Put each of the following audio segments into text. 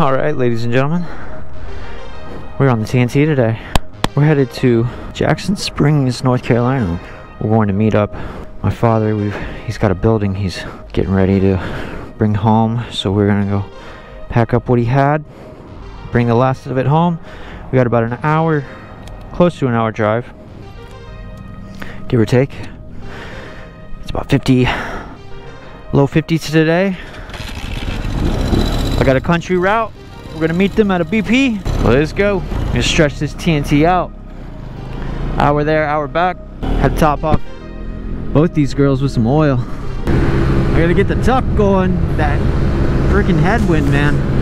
All right, ladies and gentlemen, we're on the TNT today. We're headed to Jackson Springs, North Carolina. We're going to meet up. My father, we've he's got a building he's getting ready to bring home, so we're gonna go pack up what he had, bring the last of it home. We got about an hour, close to an hour drive, give or take. It's about 50, low 50s today. I got a country route. We're gonna meet them at a BP. Let's go. Gonna stretch this TNT out. Hour there, hour back. Had to top off both these girls with some oil. I gotta get the tuck going. That freaking headwind, man.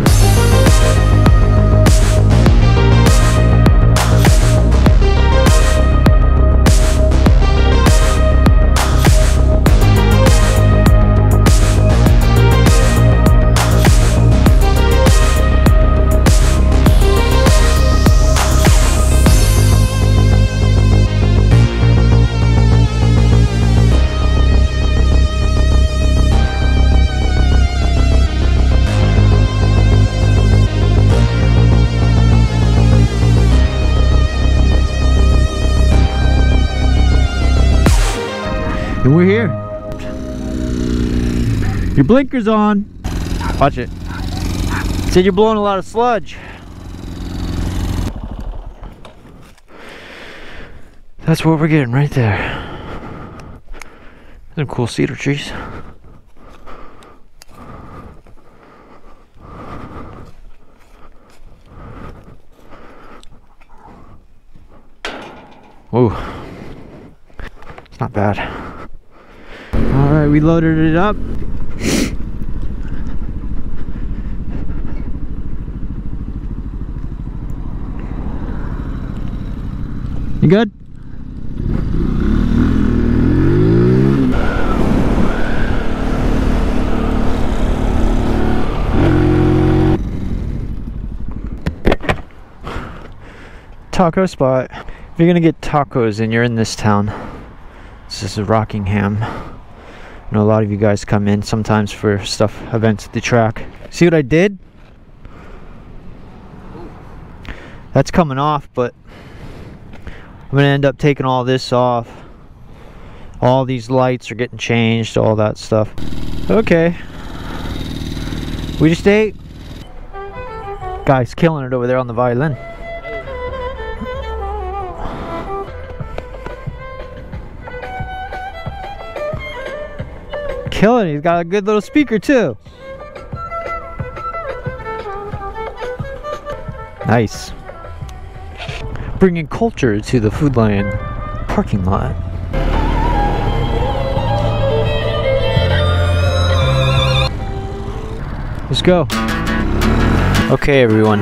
And we're here. Your blinker's on. Watch it. Said you're blowing a lot of sludge. That's what we're getting right there. Some cool cedar trees. Ooh. It's not bad. All right, we loaded it up. You good? Taco spot. If you're gonna get tacos and you're in this town, this is Rockingham. I know a lot of you guys come in sometimes for stuff, events at the track. See what I did? That's coming off, but I'm gonna end up taking all this off. All these lights are getting changed, all that stuff. Okay. We just ate. Guy's killing it over there on the violin. Killing it. He's got a good little speaker too. Nice. Bringing culture to the Food Lion parking lot. Let's go. Okay everyone,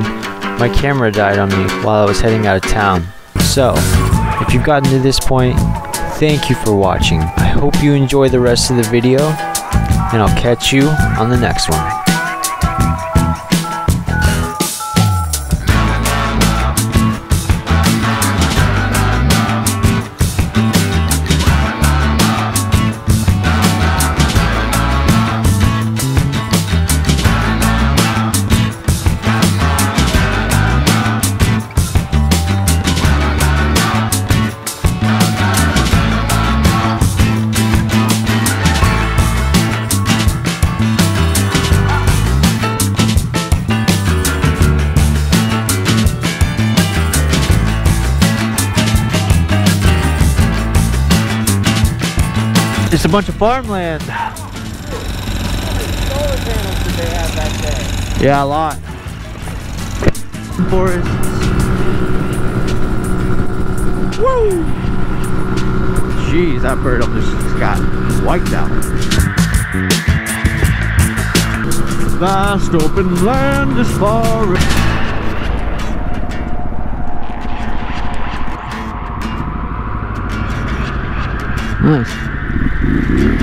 my camera died on me while I was heading out of town. So, if you've gotten to this point, thank you for watching. Hope you enjoy the rest of the video, and I'll catch you on the next one. It's a bunch of farmland. Yeah, a lot. Forests. Woo! Jeez, that bird almost got wiped out. Vast open land is far. Nice. Thank you.